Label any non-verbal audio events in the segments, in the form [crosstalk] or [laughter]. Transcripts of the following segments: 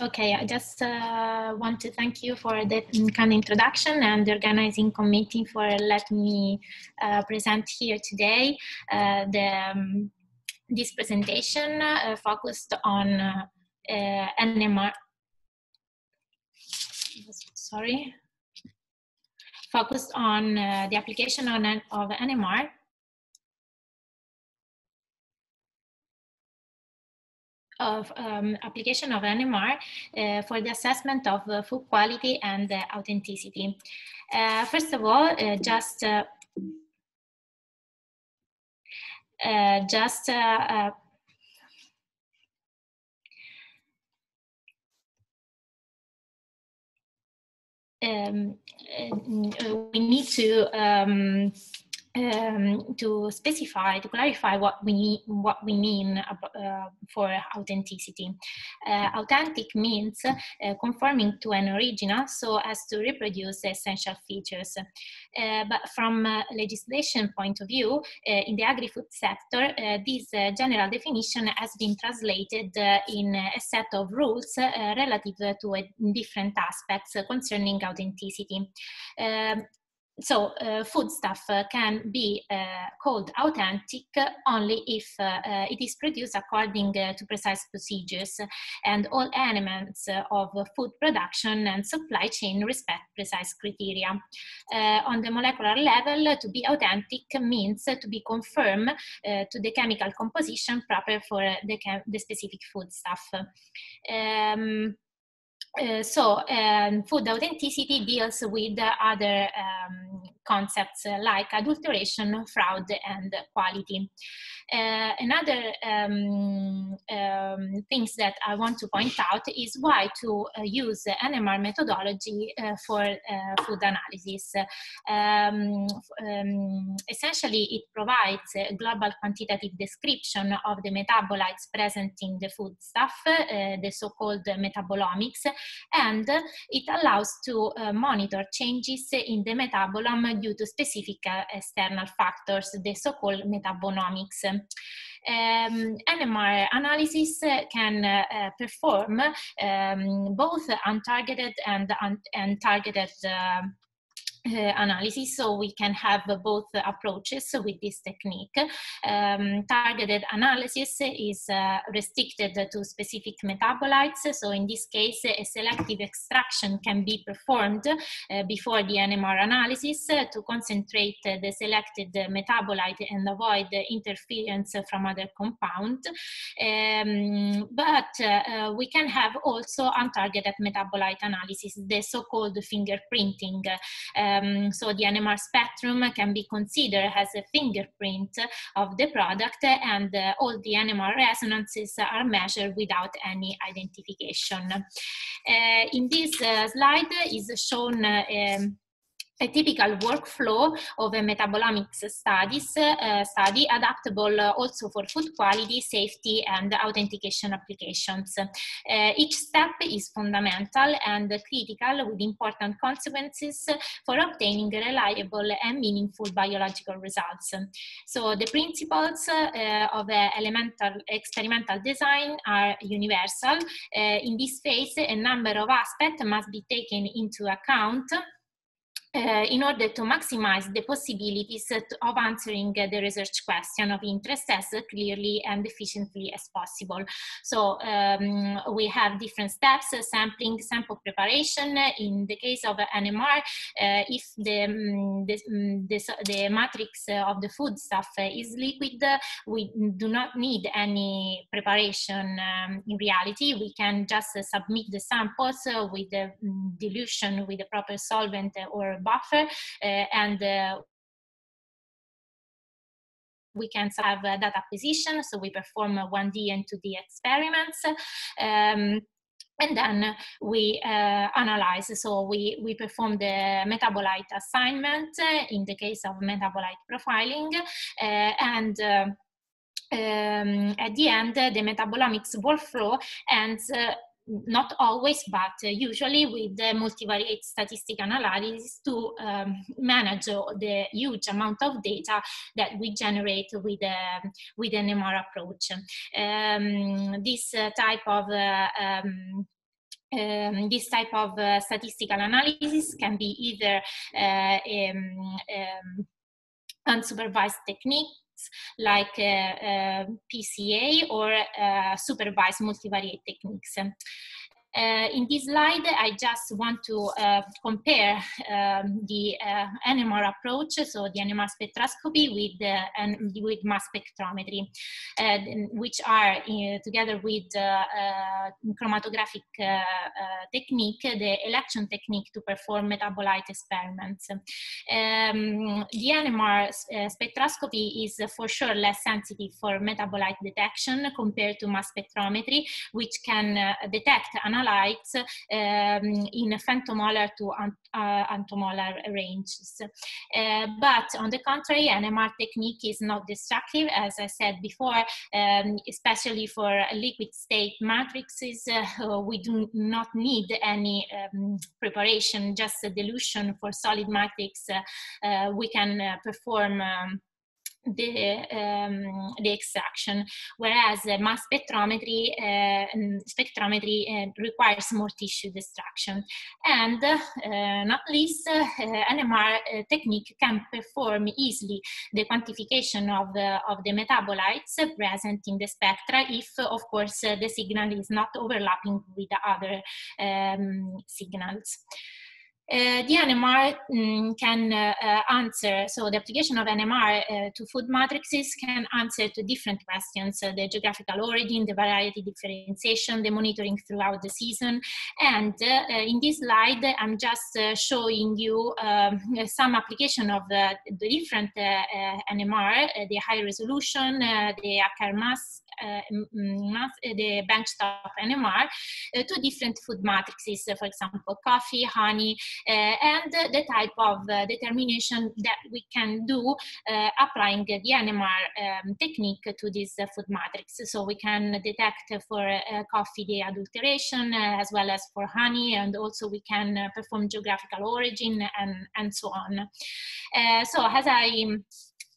Okay, I just uh, want to thank you for the kind introduction and the organizing committee for letting me uh, present here today. Uh, the, um, this presentation uh, focused on uh, NMR. Sorry. Focused on uh, the application on, of NMR of um, application of NMR uh, for the assessment of uh, food quality and uh, authenticity. Uh, first of all, uh, just uh, just um, we need to um, um, to specify, to clarify what we what we mean uh, for authenticity. Uh, authentic means uh, conforming to an original so as to reproduce essential features. Uh, but from a legislation point of view, uh, in the agri-food sector, uh, this general definition has been translated in a set of rules relative to different aspects concerning authenticity. So uh, foodstuff uh, can be uh, called authentic only if uh, uh, it is produced according uh, to precise procedures and all elements of food production and supply chain respect precise criteria. on the molecular level, to be authentic means to be conform to the chemical composition proper for the, the specific foodstuff. Um, so um, food authenticity deals with other um, concepts like adulteration, fraud, and quality. Uh, another um, um, things that I want to point out is why to uh, use NMR methodology uh, for food analysis. Um, um, essentially, it provides a global quantitative description of the metabolites present in the foodstuff, the so-called metabolomics, and it allows to monitor changes in the metabolome due to specific external factors, the so-called metabonomics. Um, NMR analysis can uh, perform um, both untargeted and, un and targeted uh, analysis, so we can have both approaches with this technique. Um, targeted analysis is uh, restricted to specific metabolites, so in this case, a selective extraction can be performed uh, before the NMR analysis to concentrate the selected metabolite and avoid interference from other compound. Um, but uh, we can have also untargeted metabolite analysis, the so-called fingerprinting. Uh, um, so the NMR spectrum can be considered as a fingerprint of the product and uh, all the NMR resonances are measured without any identification. Uh, in this uh, slide is shown um, a typical workflow of a metabolomics studies uh, study adaptable also for food quality, safety, and authentication applications. Uh, each step is fundamental and critical with important consequences for obtaining reliable and meaningful biological results. So the principles uh, of elemental experimental design are universal. Uh, in this phase, a number of aspects must be taken into account uh, in order to maximize the possibilities of answering the research question of interest as clearly and efficiently as possible. So um, we have different steps, uh, sampling, sample preparation. In the case of NMR, uh, if the, um, the, um, the, the, matrix of the foodstuff is liquid, we do not need any preparation um, in reality. We can just submit the samples with the mm, dilution with the proper solvent or buffer uh, and uh, we can have data acquisition, so we perform 1D and 2D experiments. Um, and then we uh, analyze, so we, we perform the metabolite assignment uh, in the case of metabolite profiling, uh, and uh, um, at the end, the metabolomics workflow ends not always, but uh, usually with the multivariate statistical analysis to um, manage the huge amount of data that we generate with, uh, with NMR approach. Um, this uh, type of uh, um, um, this type of uh, statistical analysis can be either uh, um, um, unsupervised techniques like uh, uh, PCA or uh, supervised multivariate techniques. Uh, in this slide, I just want to uh, compare um, the uh, NMR approach, so the NMR spectroscopy with, and with mass spectrometry, uh, which are uh, together with uh, chromatographic technique, the election technique to perform metabolite experiments. Um, the NMR spectroscopy is for sure less sensitive for metabolite detection compared to mass spectrometry, which can detect analyze lights um, in femtomolar to uh, attomolar ranges. Uh, but on the contrary, NMR technique is not destructive, as I said before, um, especially for liquid state matrices. Uh, we do not need any um, preparation, just a dilution for solid matrix. Uh, we can perform um, the, um, the extraction, whereas mass spectrometry, uh, spectrometry uh, requires more tissue destruction. And uh, not least, uh, NMR uh, technique can perform easily the quantification of the, of the metabolites present in the spectra if, of course, the signal is not overlapping with the other um, signals. Uh, the NMR um, can uh, uh, answer, so the application of NMR uh, to food matrices can answer to different questions, uh, the geographical origin, the variety differentiation, the monitoring throughout the season. And uh, in this slide, I'm just showing you um, [laughs] some application of the different NMR, the high resolution, the Acker mass uh, uh, the benchtop NMR uh, to different food matrices, for example, coffee, honey, Uh, and the type of uh, determination that we can do uh, applying the NMR um, technique to this food matrix. So we can detect for coffee the adulteration as well as for honey, and also we can perform geographical origin and, and so on. so as I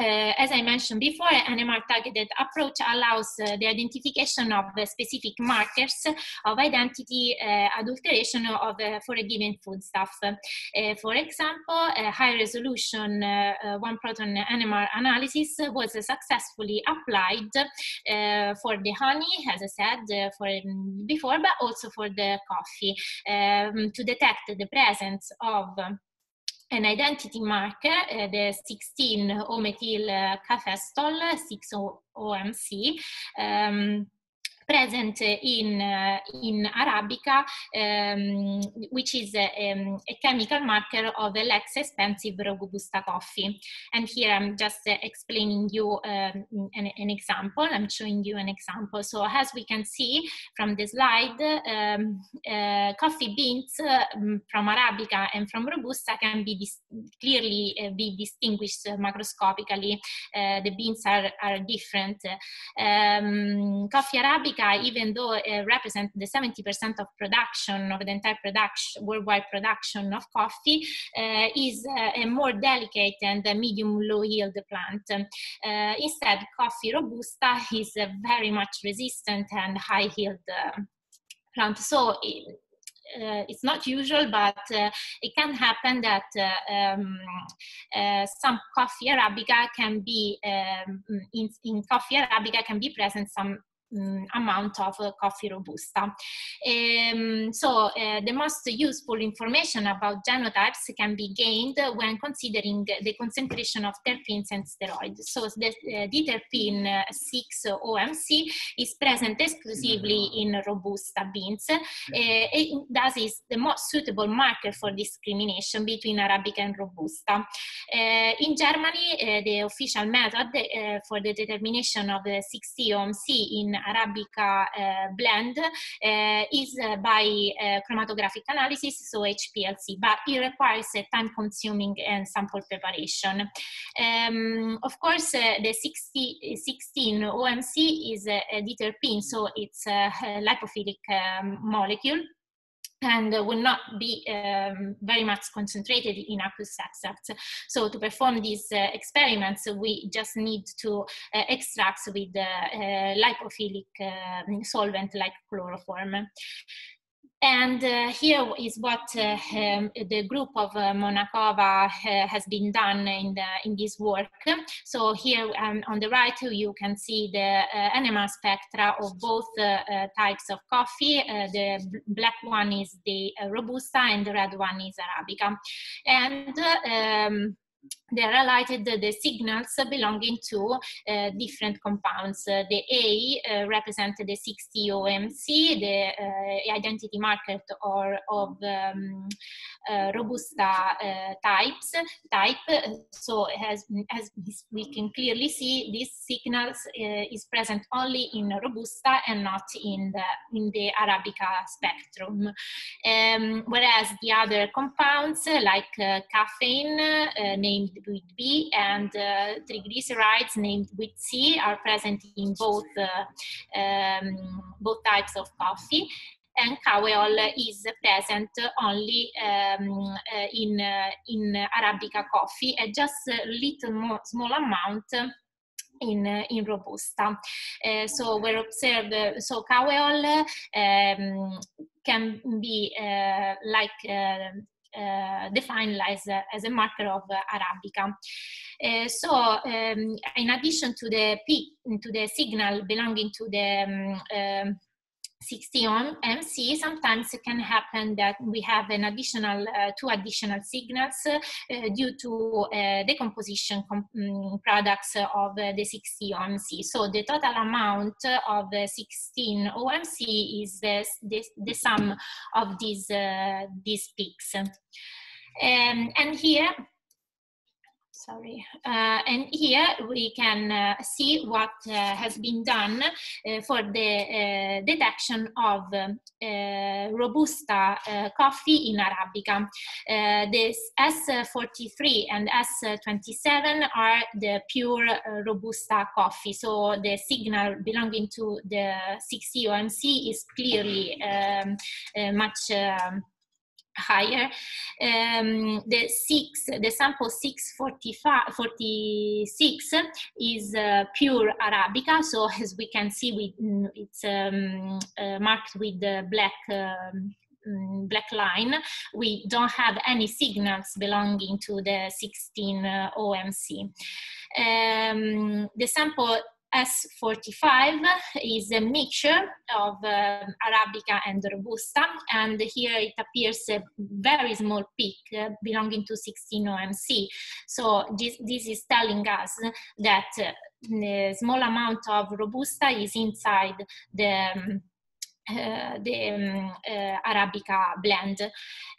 uh, as I mentioned before, NMR targeted approach allows uh, the identification of uh, specific markers of identity uh, adulteration of uh, for a given foodstuff. Uh, for example, a high resolution one proton NMR analysis was successfully applied for the honey, as I said for um, before, but also for the coffee um, to detect the presence of an identity marker, uh, the 16-O-methyl uh, cafestol, 6-OMC. Um, present in, in Arabica, um, which is a, um, a, chemical marker of the less expensive Robusta coffee. And here I'm just uh, explaining you um, an, an, example. I'm showing you an example. So as we can see from the slide, uh, coffee beans um, from Arabica and from Robusta can be clearly uh, be distinguished macroscopically. Uh, the beans are, are different. Um, coffee Arabica even though it represents the 70% of production of the entire production, worldwide production of coffee, uh, is uh, a more delicate and medium low yield plant. Uh, instead, coffee robusta is a very much resistant and high yield plant. So uh, it's not usual, but uh, it can happen that uh, um, some coffee arabica can be um, in, in, coffee arabica can be present some um, amount of uh, coffee robusta. Um, so uh, the most useful information about genotypes can be gained when considering the concentration of terpenes and steroids. So the uh, diterpene 6-OMC is present exclusively in robusta beans. Uh, it, thus is the most suitable marker for discrimination between Arabica and robusta. In Germany, the official method for the determination of the 6-OMC in Arabica uh, blend uh, is by chromatographic analysis, so HPLC, but it requires a time-consuming and sample preparation. Um, of course, the 60, 16 OMC is a, diterpene, so it's a lipophilic um, molecule and uh, will not be um, very much concentrated in aqueous extracts. So to perform these uh, experiments, we just need to uh, extract with uh, lipophilic um, solvent like chloroform. And uh, here is what uh, um, the group of uh, Monakhova uh, has been done in, the, in this work. So here um, on the right, you can see the uh, NMR spectra of both uh, types of coffee. the black one is the Robusta and the red one is Arabica. And um, they are highlighted the signals belonging to uh, different compounds. Uh, the A uh, represents the 60 OMC, the uh, identity marker or of um, uh, Robusta uh, types type. So as, as we can clearly see, this signals is present only in Robusta and not in the, in the Arabica spectrum. Um, whereas the other compounds like caffeine, named with B and uh, triglycerides named with C are present in both, uh, um, both types of coffee and kahweol is present only um, uh, in, uh, in Arabica coffee at just a little more, small amount in, in Robusta. Uh, so we observe, uh, so kahweol um, can be uh, like uh, defined as a, as a marker of uh, Arabica. Uh, so um, in addition to the peak, to the signal belonging to the um, 60 on MC, sometimes it can happen that we have an additional, uh, two additional signals uh, due to uh, decomposition um, products of the 60 OMC. So the total amount of 16 OMC is the, the, the sum of these, these peaks. Um, and here sorry. Uh, and here we can uh, see what uh, has been done uh, for the uh, detection of uh, Robusta coffee in Arabica. this S43 and S27 are the pure Robusta coffee. So the signal belonging to the 60 OMC is clearly um, much um, higher. Um, the six, the sample 646 is uh, pure Arabica. So as we can see, we, mm, it's um, uh, marked with the black um, mm, black line, we don't have any signals belonging to the 16 uh, OMC. Um, the sample S45 is a mixture of uh, Arabica and Robusta, and here it appears a very small peak uh, belonging to 16 OMC. So this, this is telling us that uh, the small amount of Robusta is inside the um, uh, the um, Arabica blend.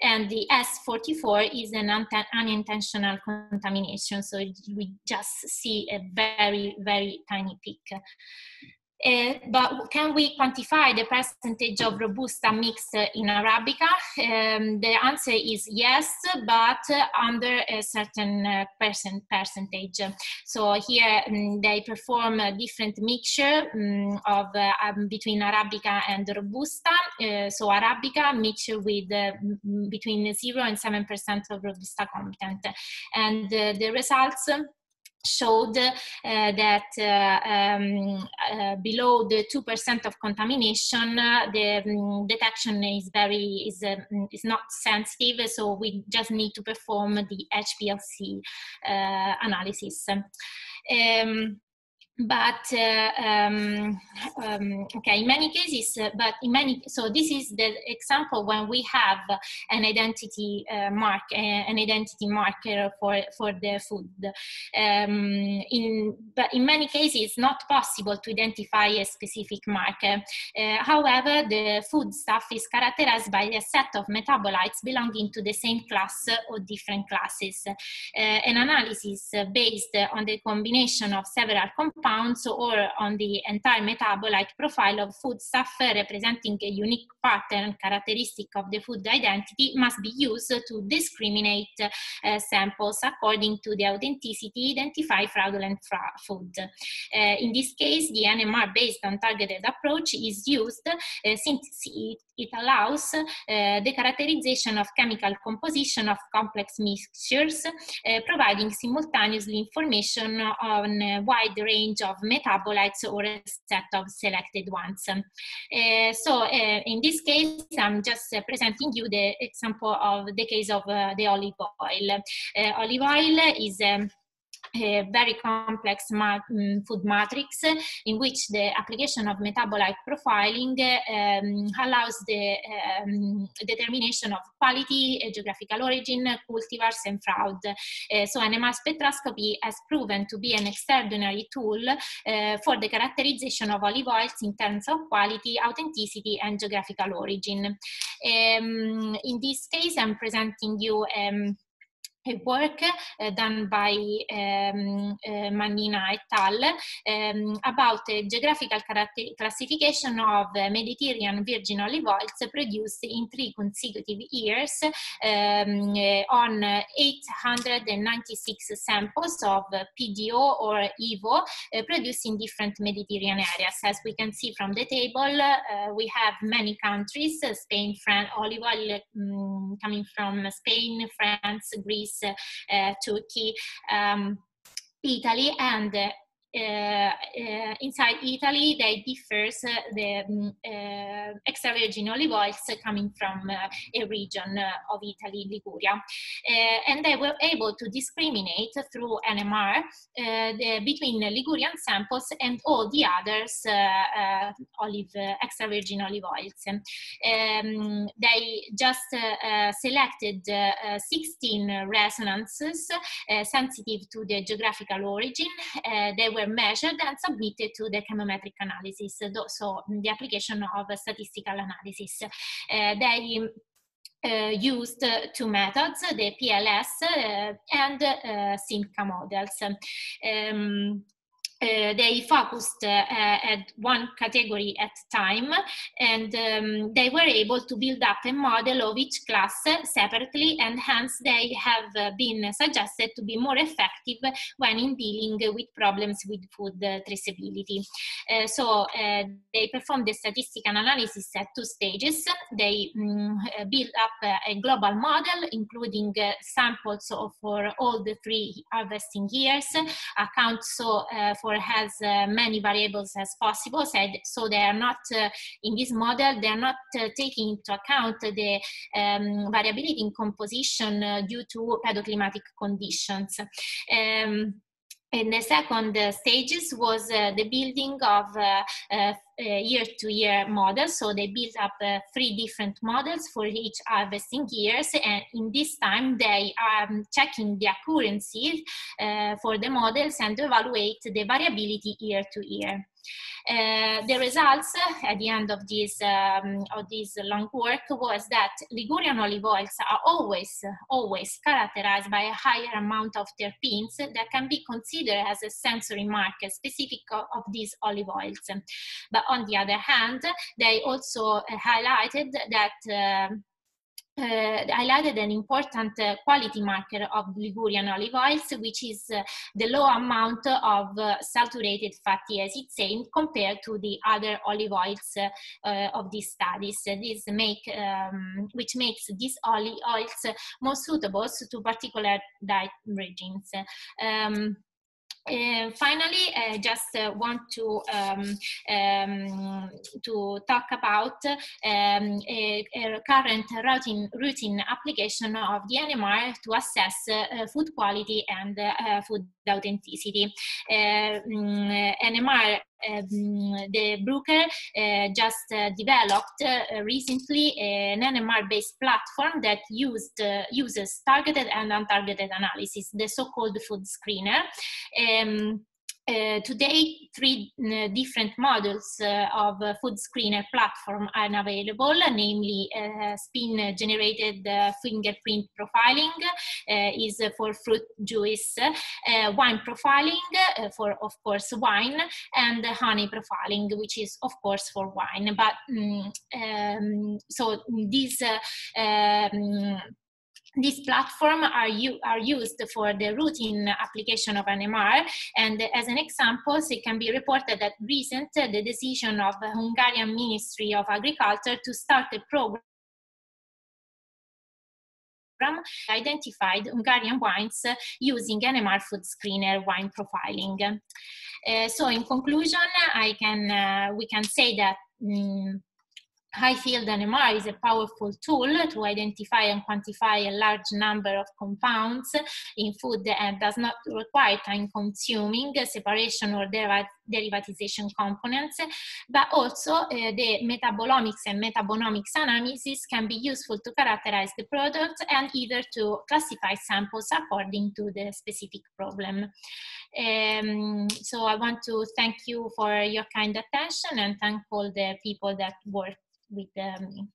And the S44 is an unintentional contamination, so we just see a very, very tiny peak. Uh, but can we quantify the percentage of Robusta mixed in Arabica? Um, the answer is yes, but under a certain uh, percent percentage. So here um, they perform a different mixture um, of uh, um, between Arabica and Robusta. Uh, so Arabica mixture with uh, between zero and seven percent of Robusta content, and the results showed uh, that uh, um, uh, below the 2% of contamination, uh, the um, detection is very, is, um, is not sensitive, so we just need to perform the HPLC uh, analysis. Um, but uh, um, um, okay in many cases uh, but in many so this is the example when we have an identity uh, mark an identity marker for for the food. Um, in but in many cases it's not possible to identify a specific marker uh, however the food stuff is characterized by a set of metabolites belonging to the same class or different classes. Uh, an analysis based on the combination of several compounds compounds or on the entire metabolite profile of foodstuff representing a unique pattern characteristic of the food identity must be used to discriminate uh, samples according to the authenticity identify fraudulent fra food. Uh, in this case, the NMR based on targeted approach is used uh, since it, it allows uh, the characterization of chemical composition of complex mixtures, uh, providing simultaneously information on a wide range of metabolites or a set of selected ones. Uh, so uh, in this case, I'm just uh, presenting you the example of the case of the olive oil. Olive oil is um, a very complex mm, food matrix in which the application of metabolite profiling um, allows the um, determination of quality, geographical origin, cultivars, and fraud. Uh, so NMR spectroscopy has proven to be an extraordinary tool uh, for the characterization of olive oils in terms of quality, authenticity, and geographical origin. Um, in this case, I'm presenting you um, work uh, done by um, uh, Mannina et al. Um, about the geographical classification of uh, Mediterranean virgin olive oils produced in three consecutive years um, on 896 samples of PDO or EVO produced in different Mediterranean areas. As we can see from the table, we have many countries, Spain, France, olive oil um, coming from Spain, France, Greece, Greece, uh, Turkey, um, Italy, and uh, Eh, eh, inside Italy, they differs uh, the mm, eh, um, extra virgin olive oils coming from a region of Italy, Liguria. and they were able to discriminate through NMR the, between Ligurian samples and all the others olive, extra virgin olive oils. Um, they just selected 16 resonances sensitive to the geographical origin. they were were measured and submitted to the chemometric analysis, so the application of statistical analysis. Uh, they uh, used two methods, the PLS uh, and uh, models. Um, uh, they focused uh, at one category at time and um, they were able to build up a model of each class separately and hence they have uh, been suggested to be more effective when in dealing with problems with food traceability. Uh, so they performed the statistical analysis at two stages. They um, built up a global model including samples for all the three harvesting years, accounts so, for has uh, many variables as possible. So, they are not, uh, in this model, they are not uh, taking into account the um, variability in composition due to pedoclimatic conditions. Um, in the second stages was uh, the building of uh, uh year-to-year models. So they built up uh, three different models for each harvesting years, and in this time they are um, checking the accuracy uh, for the models and evaluate the variability year to year. Uh, the results at the end of this um, of this long work was that Ligurian olive oils are always always characterized by a higher amount of terpenes that can be considered as a sensory marker specific of, of these olive oils. But on the other hand, they also highlighted that. Uh, uh, highlighted an important uh, quality marker of Ligurian olive oils, which is uh, the low amount of saturated fatty acids compared to the other olive oils of these studies. This make, um, which makes these olive oils more suitable to particular diet regimes. Um, uh, finally, I just uh, want to um, um, to talk about um, a, a, current routine, routine application of the NMR to assess uh, food quality and uh, food authenticity. NMR uh, um, the Bruker, uh, just developed recently an NMR-based platform that used uses targeted and untargeted analysis, the so-called food screener. Um, today, three uh, different models uh, of food screener platform are available, namely spin-generated fingerprint profiling is for fruit juice, wine profiling for, of course, wine, and honey profiling, which is, of course, for wine. But um, um, so these um, these platforms are, are used for the routine application of NMR. And as an example, it can be reported that recent the decision of the Hungarian Ministry of Agriculture to start a program identified Hungarian wines using NMR food screener wine profiling. Uh, so in conclusion, I can, uh, we can say that um, high field NMR is a powerful tool to identify and quantify a large number of compounds in food and does not require time consuming separation or derivatization components, but also uh, the metabolomics and metabonomics analysis can be useful to characterize the product and either to classify samples according to the specific problem. Um, so I want to thank you for your kind attention and thank all the people that worked with me.